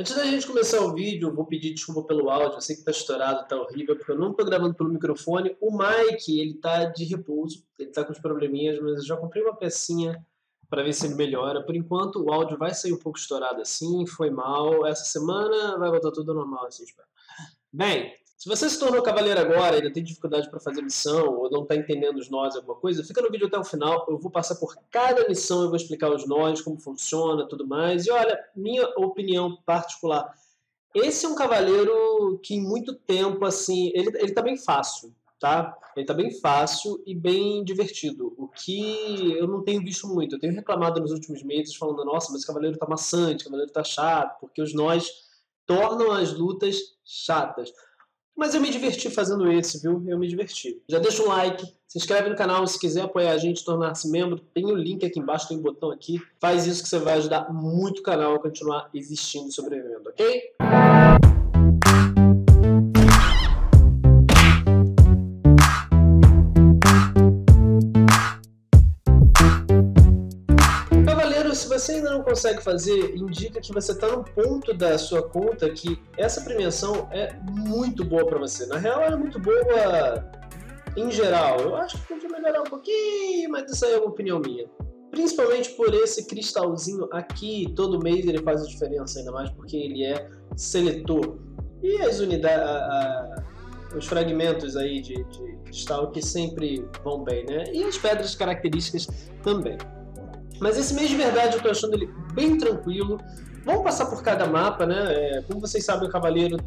Antes da gente começar o vídeo, vou pedir desculpa pelo áudio, eu sei que tá estourado, tá horrível, porque eu não tô gravando pelo microfone. O Mike, ele tá de repouso, ele tá com os probleminhas, mas eu já comprei uma pecinha para ver se ele melhora. Por enquanto, o áudio vai sair um pouco estourado assim, foi mal. Essa semana vai voltar tudo normal, assim, espero. Bem, se você se tornou cavaleiro agora, ainda tem dificuldade para fazer missão, ou não está entendendo os nós, alguma coisa, fica no vídeo até o final. Eu vou passar por cada missão, eu vou explicar os nós, como funciona, tudo mais. E olha, minha opinião particular. Esse é um cavaleiro que em muito tempo, assim, ele, ele tá bem fácil, tá? Ele tá bem fácil e bem divertido, o que eu não tenho visto muito. Eu tenho reclamado nos últimos meses, falando, nossa, mas esse cavaleiro tá maçante, o cavaleiro tá chato, porque os nós tornam as lutas chatas. Mas eu me diverti fazendo esse, viu? Eu me diverti. Já deixa um like, se inscreve no canal se quiser apoiar a gente, tornar-se membro. Tem o um link aqui embaixo, tem um botão aqui. Faz isso que você vai ajudar muito o canal a continuar existindo e sobrevivendo, ok? Consegue fazer, indica que você está num ponto da sua conta que essa premiação é muito boa para você. Na real, é muito boa em geral. Eu acho que podia melhorar um pouquinho, mas isso aí é uma opinião minha. Principalmente por esse cristalzinho aqui, todo mês ele faz a diferença, ainda mais porque ele é seletor. E as unidades, os fragmentos aí de, de cristal que sempre vão bem, né? E as pedras características também. Mas esse mês de verdade eu tô achando ele bem tranquilo. Vamos passar por cada mapa, né? É, como vocês sabem, o Cavaleiro,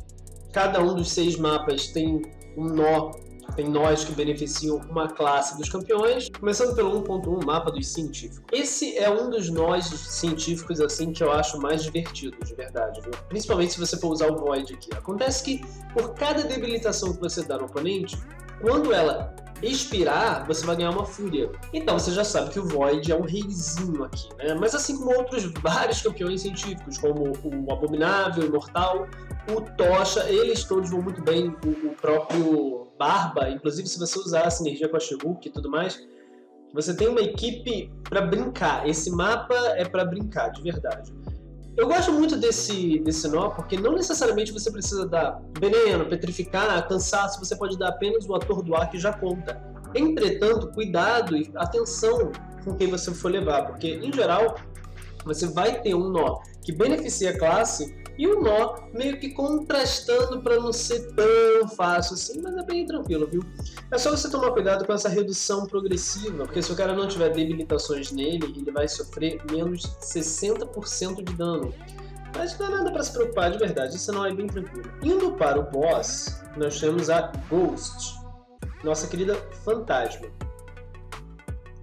cada um dos seis mapas tem um nó, tem nós que beneficiam uma classe dos campeões. Começando pelo 1.1, mapa dos científicos. Esse é um dos nós científicos assim que eu acho mais divertido, de verdade, viu? Principalmente se você for usar o Void aqui. Acontece que por cada debilitação que você dá no oponente, quando ela expirar, você vai ganhar uma fúria. Então você já sabe que o Void é um reizinho aqui, né? Mas assim como outros vários campeões científicos, como o Abominável, o Imortal, o Tocha, eles todos vão muito bem, o, o próprio Barba, inclusive se você usar a sinergia com a she e tudo mais, você tem uma equipe para brincar. Esse mapa é para brincar, de verdade. Eu gosto muito desse, desse nó, porque não necessariamente você precisa dar veneno, petrificar, cansaço, você pode dar apenas o atordoar que já conta. Entretanto, cuidado e atenção com quem você for levar, porque em geral você vai ter um nó que beneficia a classe e um nó meio que contrastando para não ser tão fácil assim, mas é bem tranquilo, viu? É só você tomar cuidado com essa redução progressiva, porque se o cara não tiver debilitações nele, ele vai sofrer menos 60% de dano. Mas não é nada para se preocupar de verdade, isso não é bem tranquilo. Indo para o boss, nós temos a Ghost, nossa querida fantasma.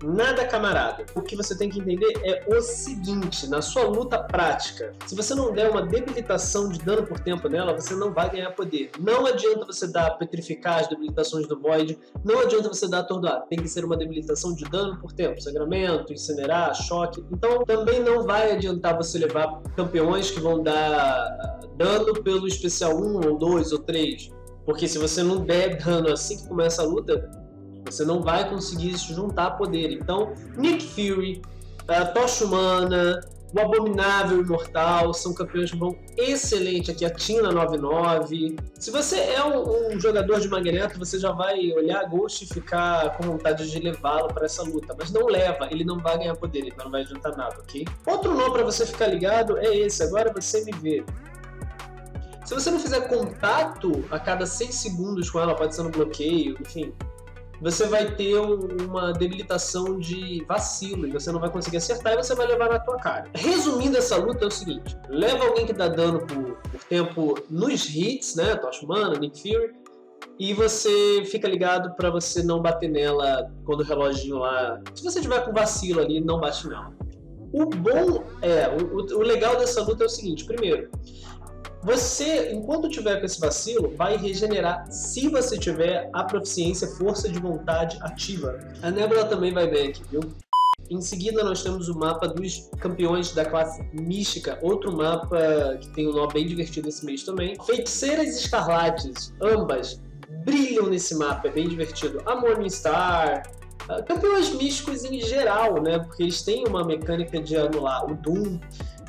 Nada camarada. O que você tem que entender é o seguinte: na sua luta prática, se você não der uma debilitação de dano por tempo nela, você não vai ganhar poder. Não adianta você dar petrificar as debilitações do Void, não adianta você dar atordoar. Tem que ser uma debilitação de dano por tempo, sangramento, incinerar, choque. Então também não vai adiantar você levar campeões que vão dar dano pelo especial 1 ou 2 ou 3. Porque se você não der dano assim que começa a luta, você não vai conseguir se juntar poder. Então, Nick Fury, a Tocha Humana, o Abominável Imortal são campeões que vão excelente aqui. A Tina 99. Se você é um, um, jogador de Magneto, você já vai olhar a Ghost e ficar com vontade de levá-lo para essa luta. Mas não leva, ele não vai ganhar poder, então não vai adiantar nada, ok? Outro nome para você ficar ligado é esse. Agora você me vê. Se você não fizer contato a cada 6 segundos com ela, pode ser no bloqueio, enfim, você vai ter uma debilitação de vacilo e você não vai conseguir acertar e você vai levar na tua cara. Resumindo essa luta é o seguinte: leva alguém que dá dano por, por tempo nos hits, né? Tosh Mana, Nick Fury, e você fica ligado para você não bater nela quando o reloginho lá. Se você tiver com vacilo ali, não bate nela. O bom é, o, o legal dessa luta é o seguinte: primeiro, você, enquanto tiver com esse vacilo, vai regenerar se você tiver a proficiência força de vontade ativa. A Nebula também vai bem aqui, viu? Em seguida, nós temos o mapa dos campeões da classe Mística, outro mapa que tem um nó bem divertido esse mês também. Feiticeiras Escarlates, ambas brilham nesse mapa, é bem divertido. A Morningstar, ah, campeões místicos em geral, né? Porque eles têm uma mecânica de anular o Doom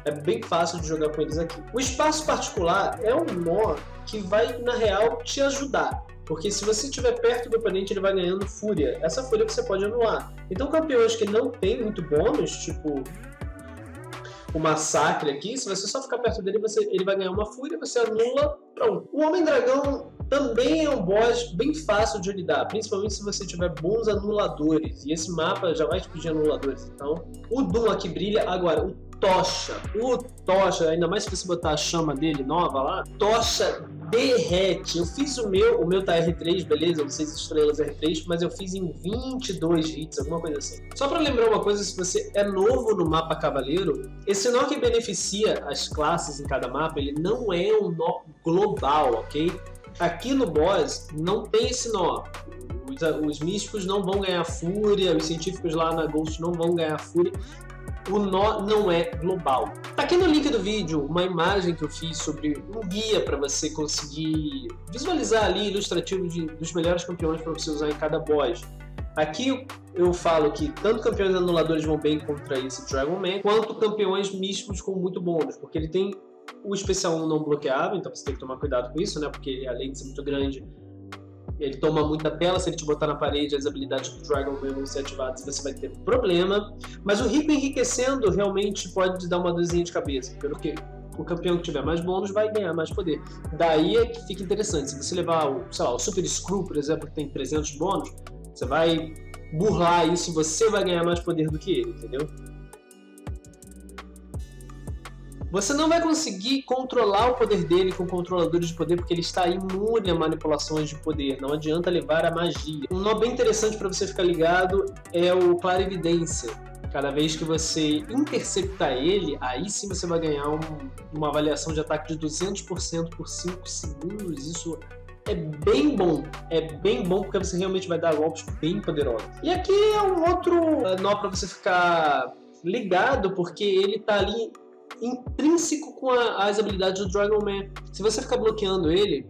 É bem fácil de jogar com eles aqui. O espaço particular é um nó que vai, na real, te ajudar. Porque se você estiver perto do oponente, ele vai ganhando fúria. Essa fúria você pode anular. Então campeões que não tem muito bônus, tipo o massacre aqui, se você só ficar perto dele, você, ele vai ganhar uma fúria, você anula, pronto. O Homem-Dragão também é um boss bem fácil de lidar, principalmente se você tiver bons anuladores. E esse mapa já vai te pedir anuladores, então. O Doom aqui brilha. Agora, o Tocha. O Tocha, ainda mais se você botar a chama dele nova lá, Tocha derrete. Eu fiz o meu, o meu tá R3, beleza, 6 estrelas R3, mas eu fiz em 22 hits, alguma coisa assim. Só para lembrar uma coisa, se você é novo no mapa Cavaleiro, esse nó que beneficia as classes em cada mapa, ele não é um nó global, ok? Aqui no boss não tem esse nó. Os, os místicos não vão ganhar fúria, os científicos lá na Ghost não vão ganhar fúria o nó não é global. Tá aqui no link do vídeo uma imagem que eu fiz sobre um guia para você conseguir visualizar ali ilustrativo de, dos melhores campeões para você usar em cada boss. Aqui eu falo que tanto campeões anuladores vão bem contra esse Dragon Man, quanto campeões místicos com muito bônus, porque ele tem o especial 1 não bloqueável, então você tem que tomar cuidado com isso, né? Porque além de ser muito grande, ele toma muita tela, se ele te botar na parede, as habilidades do Dragon Ball vão ser ativadas, você vai ter problema. Mas o rico enriquecendo realmente pode dar uma dorzinha de cabeça, pelo que o campeão que tiver mais bônus vai ganhar mais poder. Daí é que fica interessante. Se você levar o, sei lá, o Super Screw, por exemplo, que tem 300 bônus, você vai burlar isso e você vai ganhar mais poder do que ele, entendeu? Você não vai conseguir controlar o poder dele com controladores de poder porque ele está imune a manipulações de poder. Não adianta levar a magia. Um nó bem interessante para você ficar ligado é o Clarividência. Cada vez que você interceptar ele, aí sim você vai ganhar um, uma avaliação de ataque de 200% por 5 segundos. Isso é bem bom. É bem bom porque você realmente vai dar golpes bem poderosos. E aqui é um outro eh, nó para você ficar ligado, porque ele está ali intrínseco com a, as habilidades do Dragon Man. Se você ficar bloqueando ele,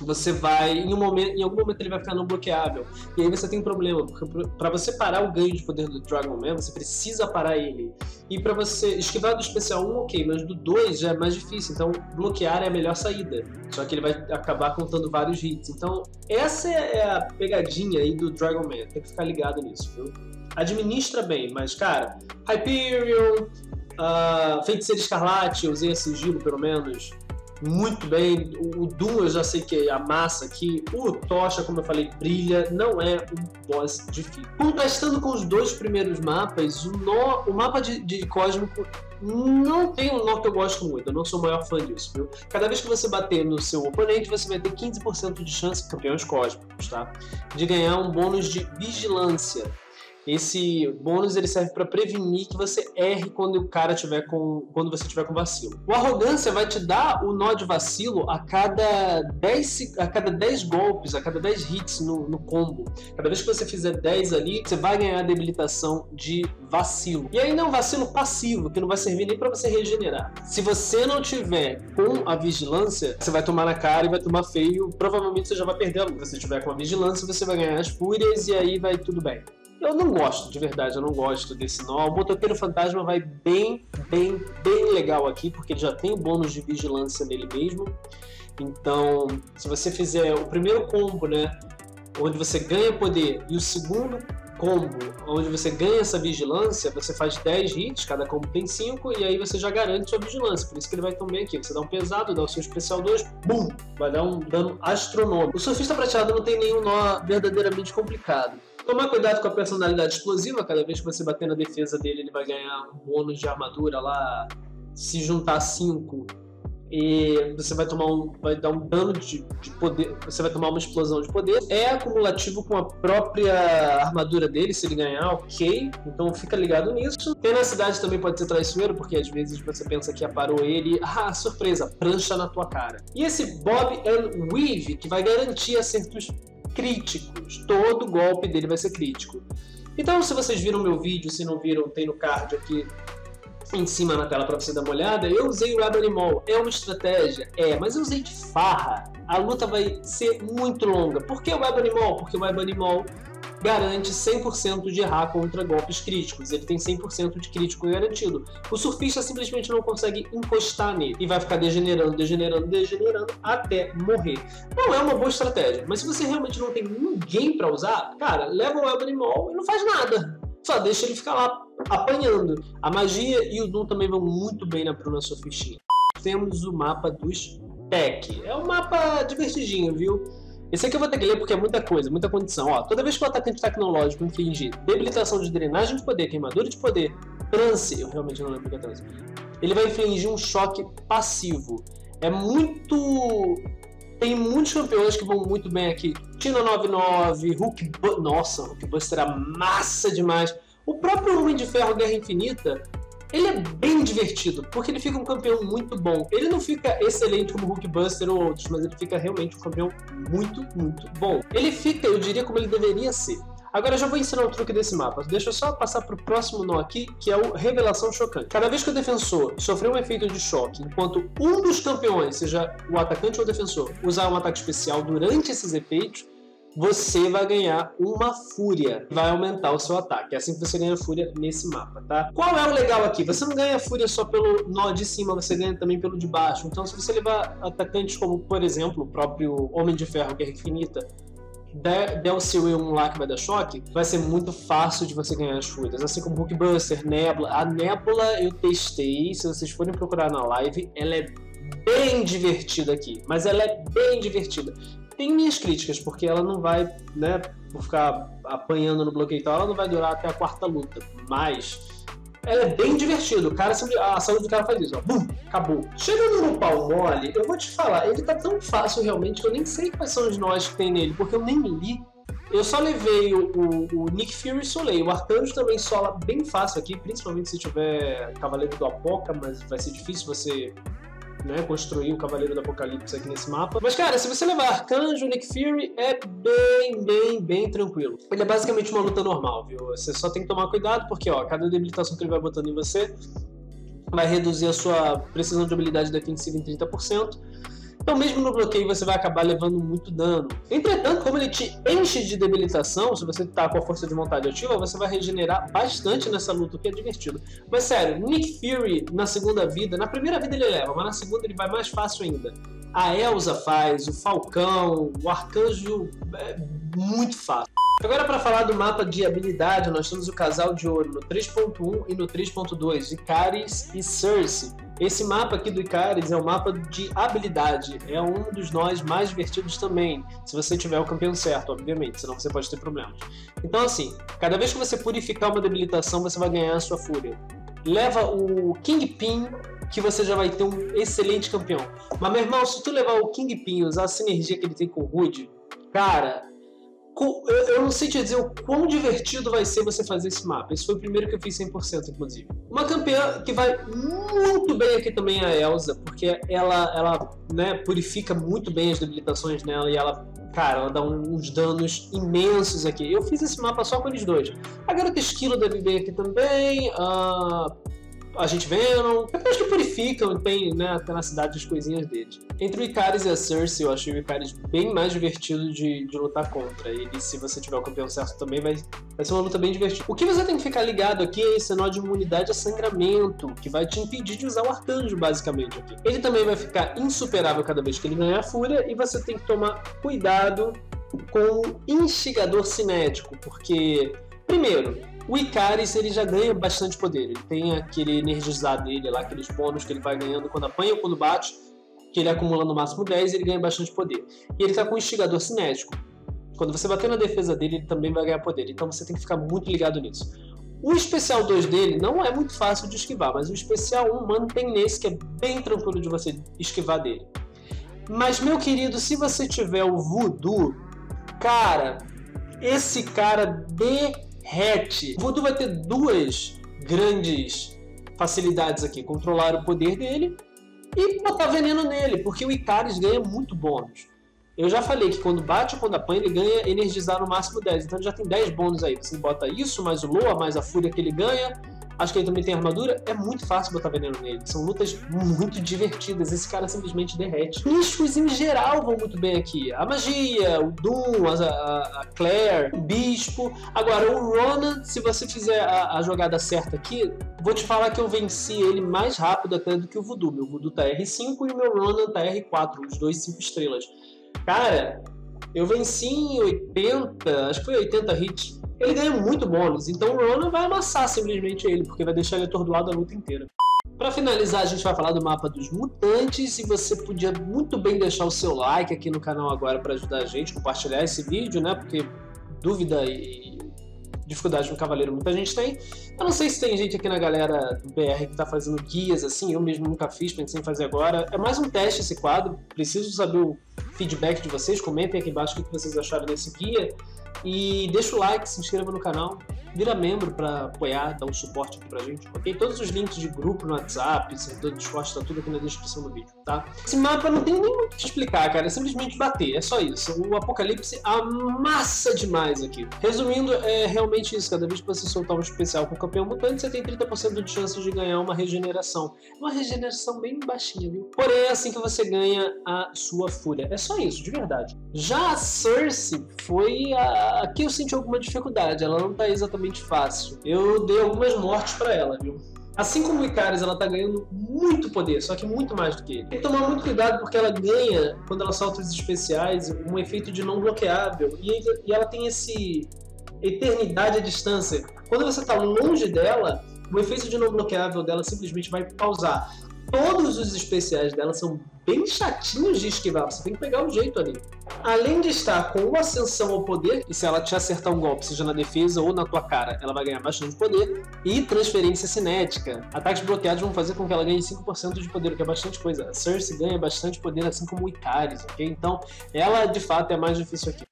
você vai em um momento, em algum momento ele vai ficar não bloqueável. E aí você tem um problema, porque para você parar o ganho de poder do Dragon Man, você precisa parar ele. E para você esquivar do especial 1, OK, mas do 2 já é mais difícil. Então, bloquear é a melhor saída. Só que ele vai acabar contando vários hits. Então, essa é a pegadinha aí do Dragon Man. Tem que ficar ligado nisso, viu? Administra bem, mas cara, Hyperion, Uh, Feiticeiro Escarlate, eu usei a sigilo pelo menos muito bem. O, Doom eu já sei que é a massa aqui. O Tocha, como eu falei, brilha. Não é um boss difícil. Contrastando com os dois primeiros mapas, o, nó, o mapa de, de Cósmico não tem um nó que eu gosto muito. Eu não sou o maior fã disso, viu? Cada vez que você bater no seu oponente, você vai ter 15% de chance, campeões cósmicos, tá? De ganhar um bônus de vigilância. Esse bônus ele serve para prevenir que você erre quando o cara tiver com quando você tiver com vacilo. O arrogância vai te dar o nó de vacilo a cada 10 a cada 10 golpes, a cada 10 hits no, no combo. Cada vez que você fizer 10 ali, você vai ganhar a debilitação de vacilo. E ainda é um vacilo passivo, que não vai servir nem para você regenerar. Se você não tiver com a vigilância, você vai tomar na cara e vai tomar feio. Provavelmente você já vai perder a luta. Se tiver com a vigilância, você vai ganhar as fúrias e aí vai tudo bem. Eu não gosto, de verdade, eu não gosto desse nó. O Motoqueiro Fantasma vai bem, bem, bem legal aqui, porque ele já tem o bônus de vigilância nele mesmo. Então, se você fizer o primeiro combo, né, onde você ganha poder, e o segundo combo, onde você ganha essa vigilância, você faz 10 hits, cada combo tem 5, e aí você já garante sua vigilância. Por isso que ele vai tão bem aqui. Você dá um pesado, dá o seu especial 2, bum! Vai dar um dano astronômico. O surfista prateado não tem nenhum nó verdadeiramente complicado. Tomar cuidado com a personalidade explosiva, cada vez que você bater na defesa dele, ele vai ganhar um bônus de armadura lá. Se juntar 5, e você vai tomar um, vai dar um dano de, de, poder, você vai tomar uma explosão de poder. É acumulativo com a própria armadura dele, se ele ganhar, ok. Então fica ligado nisso. Tenacidade também pode ser traiçoeiro, porque às vezes você pensa que aparou ele, ah, surpresa, prancha na tua cara. E esse Bob and Weave, que vai garantir acertos críticos. Todo golpe dele vai ser crítico. Então, se vocês viram meu vídeo, se não viram, tem no card aqui em cima na tela para você dar uma olhada. Eu usei o Animal, é uma estratégia? É, mas eu usei de farra. A luta vai ser muito longa. Por que o Animal? Porque o Animal garante 100% de errar contra golpes críticos. Ele tem 100% de crítico garantido. O surfista simplesmente não consegue encostar nele e vai ficar degenerando, degenerando, degenerando até morrer. Não é uma boa estratégia, mas se você realmente não tem ninguém para usar, cara, leva o Web Animal e não faz nada. Só deixa ele ficar lá apanhando. A magia e o Doom também vão muito bem na Bruna Surfistinha. Temos o mapa dos Pack. É um mapa divertidinho, viu? Esse aqui eu vou ter que ler porque é muita coisa, muita condição. Ó, toda vez que o atacante tecnológico infligir debilitação de drenagem de poder, queimadura de poder, trance, eu realmente não lembro o que é trance, ele vai infligir um choque passivo. É muito... Tem muitos campeões que vão muito bem aqui. Tino 99, Hulk... Nossa, Hulk Buster era massa demais. O próprio Homem de Ferro Guerra Infinita ele é bem divertido, porque ele fica um campeão muito bom. Ele não fica excelente como Hulkbuster ou outros, mas ele fica realmente um campeão muito, muito bom. Ele fica, eu diria, como ele deveria ser. Agora eu já vou ensinar o truque desse mapa. Deixa eu só passar para o próximo nó aqui, que é o Revelação Chocante. Cada vez que o defensor sofrer um efeito de choque, enquanto um dos campeões, seja o atacante ou o defensor, usar um ataque especial durante esses efeitos, você vai ganhar uma fúria. Vai aumentar o seu ataque. É assim que você ganha fúria nesse mapa, tá? Qual é o legal aqui? Você não ganha fúria só pelo nó de cima, você ganha também pelo de baixo. Então, se você levar atacantes como, por exemplo, o próprio Homem de Ferro, Guerra Infinita, seu E1 lá que vai dar choque, vai ser muito fácil de você ganhar as fúrias. Assim como Hulkbuster, Nebula. A Nebula eu testei, se vocês forem procurar na live, ela é bem divertida aqui, mas ela é bem divertida tem minhas críticas, porque ela não vai, né, por ficar apanhando no bloqueio e tal, ela não vai durar até a quarta luta. Mas ela é bem divertida. O cara, a saúde do cara faz isso, ó. Bum, acabou. Chegando no pau mole, eu vou te falar, ele tá tão fácil realmente que eu nem sei quais são os nós que tem nele, porque eu nem li. Eu só levei o, o, o Nick Fury Soleil. O Arcanjo também sola bem fácil aqui, principalmente se tiver Cavaleiro do Apoca, mas vai ser difícil você né, construir o Cavaleiro do Apocalipse aqui nesse mapa. Mas, cara, se você levar Arcanjo, Nick Fury, é bem, bem, bem tranquilo. Ele é basicamente uma luta normal, viu? Você só tem que tomar cuidado, porque, ó, cada debilitação que ele vai botando em você vai reduzir a sua precisão de habilidade defensiva em 30%, então, mesmo no bloqueio, você vai acabar levando muito dano. Entretanto, como ele te enche de debilitação, se você tá com a força de vontade ativa, você vai regenerar bastante nessa luta, o que é divertido. Mas sério, Nick Fury na segunda vida, na primeira vida ele leva, mas na segunda ele vai mais fácil ainda. A Elsa faz, o Falcão, o Arcanjo, é muito fácil. Agora para falar do mapa de habilidade, nós temos o casal de ouro no 3.1 e no 3.2, Icaris e Cersei. Esse mapa aqui do Icaris é um mapa de habilidade, é um dos nós mais divertidos também, se você tiver o campeão certo, obviamente, senão você pode ter problemas. Então assim, cada vez que você purificar uma debilitação, você vai ganhar a sua fúria. Leva o Kingpin, que você já vai ter um excelente campeão. Mas meu irmão, se tu levar o Kingpin e usar a sinergia que ele tem com o Rude, cara, eu não sei te dizer o quão divertido vai ser você fazer esse mapa. Esse foi o primeiro que eu fiz 100%, inclusive. Uma campeã que vai muito bem aqui também é a Elsa, porque ela, ela né, purifica muito bem as debilitações nela e ela, cara, ela dá uns danos imensos aqui. Eu fiz esse mapa só com eles dois. A garota esquilo deve bem aqui também. A a gente Venom, depois que purificam, tem né, até na cidade as coisinhas deles. Entre o Icaris e a Cersei, eu achei o Icaris bem mais divertido de, de lutar contra. Ele, se você tiver o campeão certo também, vai, vai ser uma luta bem divertida. O que você tem que ficar ligado aqui é esse nó de imunidade a sangramento, que vai te impedir de usar o arcanjo, basicamente, aqui. Ele também vai ficar insuperável cada vez que ele ganhar fúria, e você tem que tomar cuidado com o instigador cinético, porque, primeiro, o Icaris ele já ganha bastante poder. Ele tem aquele energizar dele lá, aqueles bônus que ele vai ganhando quando apanha ou quando bate, que ele acumula no máximo 10 ele ganha bastante poder. E ele tá com o instigador cinético. Quando você bater na defesa dele, ele também vai ganhar poder. Então você tem que ficar muito ligado nisso. O especial 2 dele não é muito fácil de esquivar, mas o especial 1 mantém nesse que é bem tranquilo de você esquivar dele. Mas, meu querido, se você tiver o Voodoo, cara, esse cara de hatch. O Voodoo vai ter duas grandes facilidades aqui: controlar o poder dele e botar veneno nele, porque o Icaris ganha muito bônus. Eu já falei que quando bate ou quando apanha, ele ganha energizar no máximo 10. Então ele já tem 10 bônus aí. Você bota isso, mais o Loa, mais a fúria que ele ganha, Acho que ele também tem armadura. É muito fácil botar veneno nele. São lutas muito divertidas. Esse cara simplesmente derrete. Bichos em geral vão muito bem aqui. A magia, o Doom, a, a Claire, o Bispo. Agora, o Ronan, se você fizer a, a, jogada certa aqui, vou te falar que eu venci ele mais rápido até do que o Voodoo. Meu Voodoo tá R5 e o meu Ronan tá R4, os dois 5 estrelas. Cara, eu venci em 80, acho que foi 80 hits. Ele ganha muito bônus, então o Ronan vai amassar simplesmente ele, porque vai deixar ele atordoado a luta inteira. Para finalizar, a gente vai falar do mapa dos mutantes e você podia muito bem deixar o seu like aqui no canal agora para ajudar a gente, compartilhar esse vídeo, né? Porque dúvida e dificuldade no Cavaleiro muita gente tem. Eu não sei se tem gente aqui na galera do BR que está fazendo guias assim, eu mesmo nunca fiz, pensei em fazer agora. É mais um teste esse quadro, preciso saber o feedback de vocês, comentem aqui embaixo o que vocês acharam desse guia. E deixa o like, se inscreva no canal, vira membro para apoiar, dar um suporte aqui pra gente, ok? Todos os links de grupo no WhatsApp, servidor do Discord, tá tudo aqui na descrição do vídeo, tá? Esse mapa não tem nem muito o que explicar, cara, é simplesmente bater, é só isso. O Apocalipse amassa demais aqui. Resumindo, é realmente isso, cada vez que você soltar um especial com o campeão mutante, você tem 30% de chance de ganhar uma regeneração. Uma regeneração bem baixinha, viu? Porém, é assim que você ganha a sua fúria. É só isso, de verdade. Já a Cersei foi a... Aqui eu senti alguma dificuldade, ela não tá exatamente relativamente fácil. Eu dei algumas mortes para ela, viu? Assim como o Icaris, ela tá ganhando muito poder, só que muito mais do que ele. Tem que tomar muito cuidado porque ela ganha, quando ela solta os especiais, um efeito de não bloqueável. E, ela tem esse eternidade à distância. Quando você tá longe dela, o efeito de não bloqueável dela simplesmente vai pausar todos os especiais dela são bem chatinhos de esquivar, você tem que pegar o jeito ali. Além de estar com uma ascensão ao poder, e se ela te acertar um golpe, seja na defesa ou na tua cara, ela vai ganhar bastante poder, e transferência cinética. Ataques bloqueados vão fazer com que ela ganhe 5% de poder, o que é bastante coisa. A Cersei ganha bastante poder, assim como o Icaris, ok? Então, ela de fato é mais difícil aqui.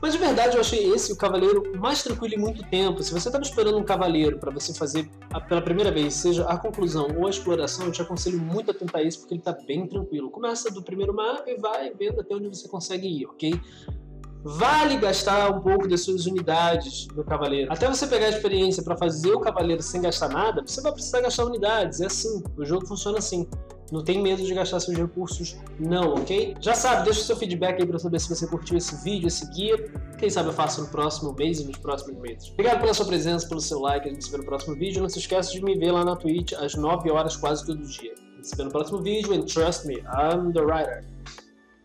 Mas de verdade eu achei esse o cavaleiro mais tranquilo em muito tempo. Se você estava esperando um cavaleiro para você fazer pela primeira vez, seja a conclusão ou a exploração, eu te aconselho muito a tentar esse porque ele está bem tranquilo. Começa do primeiro mapa e vai vendo até onde você consegue ir, ok? Vale gastar um pouco das suas unidades no cavaleiro. Até você pegar a experiência para fazer o cavaleiro sem gastar nada, você vai precisar gastar unidades. É assim, o jogo funciona assim. Não tem medo de gastar seus recursos, não, ok? Já sabe, deixa o seu feedback aí para saber se você curtiu esse vídeo, esse guia. Quem sabe eu faço no próximo mês e nos próximos meses. Obrigado pela sua presença, pelo seu like. A gente se vê no próximo vídeo. Não se esqueça de me ver lá na Twitch às 9 horas quase todo dia. A gente se vê no próximo vídeo. And trust me, I'm the writer.